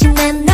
Wishing them